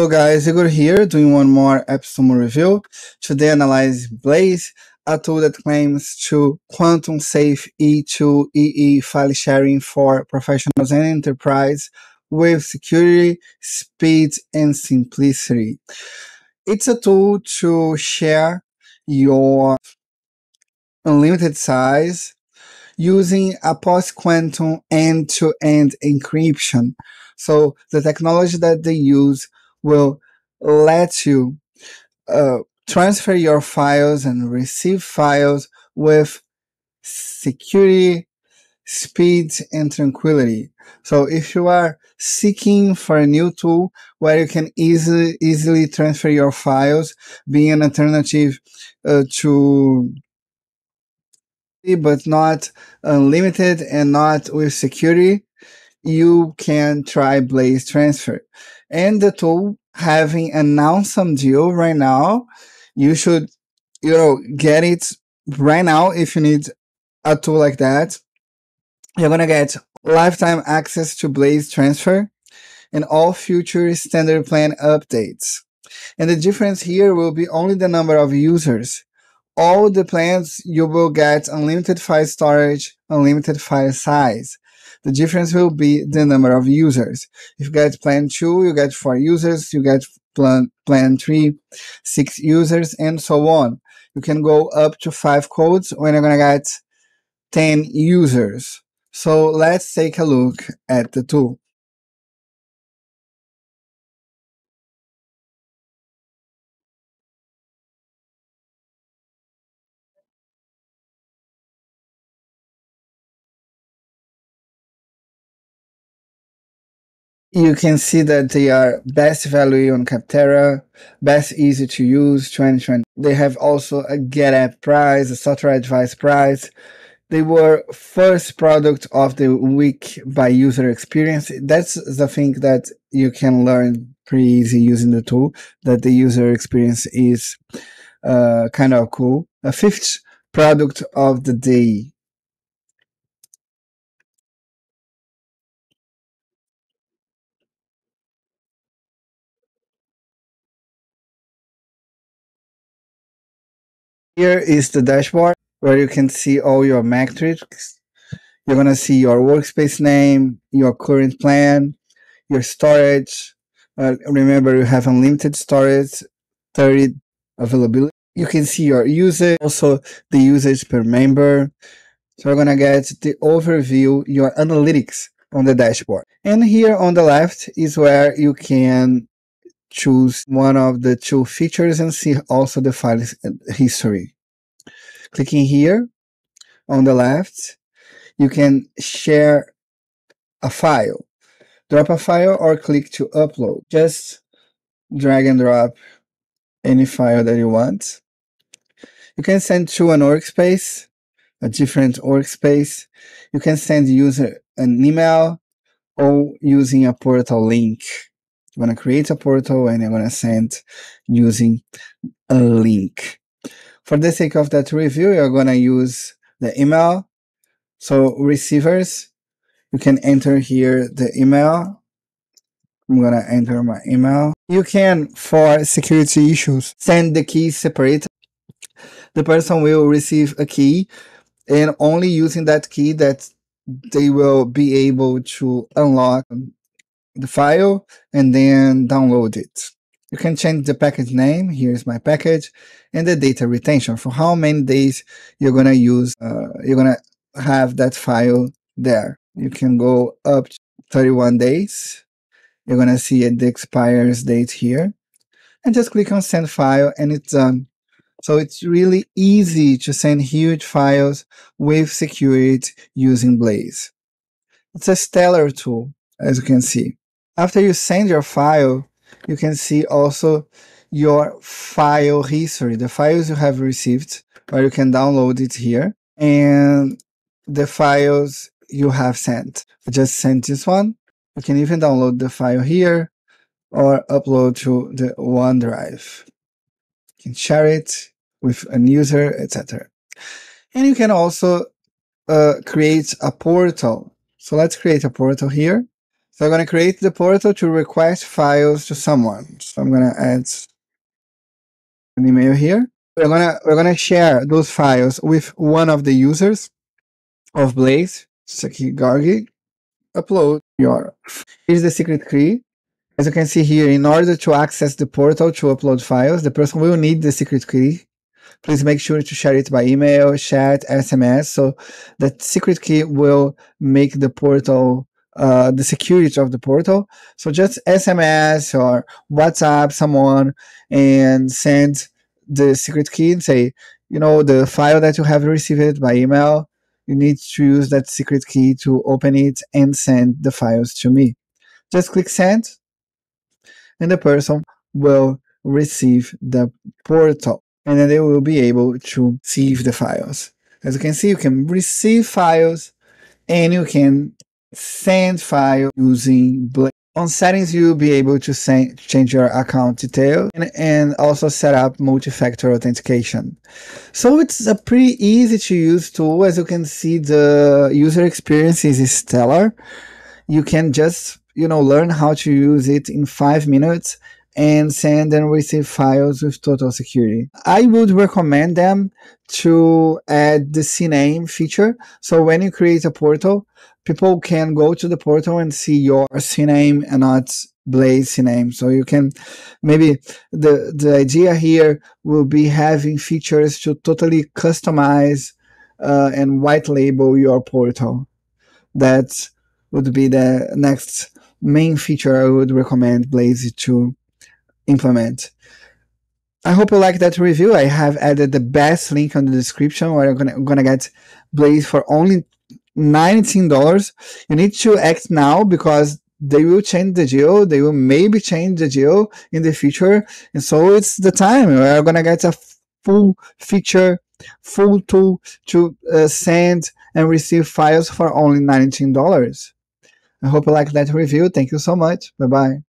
Hello guys, Igor here doing one more episode review. Today analyze Blaze, a tool that claims to quantum safe E2EE file sharing for professionals and enterprise with security, speed, and simplicity. It's a tool to share your unlimited size using a post-quantum end-to-end encryption. So the technology that they use will let you uh, transfer your files and receive files with security, speed, and tranquility. So if you are seeking for a new tool where you can easily easily transfer your files, being an alternative uh, to but not unlimited and not with security, you can try Blaze Transfer. And the tool having an awesome deal right now. You should, you know, get it right now if you need a tool like that. You're gonna get lifetime access to Blaze Transfer and all future standard plan updates. And the difference here will be only the number of users all the plans you will get unlimited file storage, unlimited file size. The difference will be the number of users. If you get plan 2, you get 4 users, you get plan, plan 3, 6 users, and so on. You can go up to 5 codes when you're going to get 10 users. So let's take a look at the tool. You can see that they are best value on Capterra, best easy to use 2020. They have also a GetApp prize, a software advice prize. They were first product of the week by user experience. That's the thing that you can learn pretty easy using the tool, that the user experience is uh, kind of cool. A fifth product of the day Here is the dashboard where you can see all your metrics. You're going to see your workspace name, your current plan, your storage. Uh, remember, you have unlimited storage, 30 availability. You can see your usage, also the usage per member. So we're going to get the overview, your analytics on the dashboard. And here on the left is where you can choose one of the two features and see also the file history. Clicking here on the left, you can share a file. Drop a file or click to upload. Just drag and drop any file that you want. You can send to an workspace, a different workspace. You can send user an email or using a portal link. You're going to create a portal and I'm going to send using a link. For the sake of that review, you're going to use the email. So receivers, you can enter here the email. I'm going to enter my email. You can, for security issues, send the keys separate. The person will receive a key and only using that key that they will be able to unlock the file and then download it. You can change the package name. Here's my package and the data retention for how many days you're going to use, uh, you're going to have that file there. You can go up 31 days. You're going to see the expires date here and just click on send file and it's done. So it's really easy to send huge files with security using Blaze. It's a stellar tool, as you can see. After you send your file, you can see also your file history, the files you have received, or you can download it here, and the files you have sent. I just sent this one. You can even download the file here or upload to the OneDrive. You can share it with a user, etc. And you can also uh, create a portal. So let's create a portal here So I'm going to create the portal to request files to someone. So I'm going to add an email here. We're going to we're going to share those files with one of the users of Blaze, Saki Gargi. Upload your here's the secret key. As you can see here, in order to access the portal to upload files, the person will need the secret key please make sure to share it by email, chat, SMS. So that secret key will make the portal, uh, the security of the portal. So just SMS or WhatsApp someone and send the secret key and say, you know, the file that you have received by email, you need to use that secret key to open it and send the files to me. Just click send and the person will receive the portal and then they will be able to receive the files. As you can see, you can receive files and you can send file using Blaze. On settings, you'll be able to send, change your account detail and, and also set up multi-factor authentication. So it's a pretty easy to use tool. As you can see, the user experience is stellar. You can just, you know, learn how to use it in five minutes and send and receive files with total security. I would recommend them to add the CNAME feature. So when you create a portal, people can go to the portal and see your CNAME and not Blaze CNAME. So you can maybe the the idea here will be having features to totally customize uh, and white label your portal. That would be the next main feature I would recommend Blaze to implement. I hope you like that review. I have added the best link on the description where you're gonna, gonna get Blaze for only $19. You need to act now because they will change the geo. They will maybe change the geo in the future. And so it's the time. We're gonna get a full feature, full tool to uh, send and receive files for only $19. I hope you like that review. Thank you so much. Bye bye.